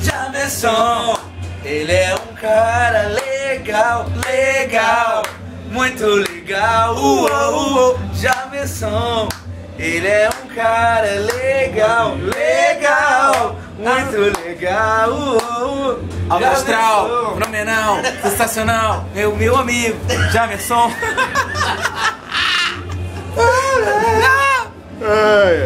Jamerson, ele é um cara legal, legal, muito legal. Uou, uou, Jamerson, ele é um cara legal, legal, muito legal. Uou, uou, Alto astral, Jamerson. fenomenal, sensacional, meu, meu amigo, Jamerson. Hey!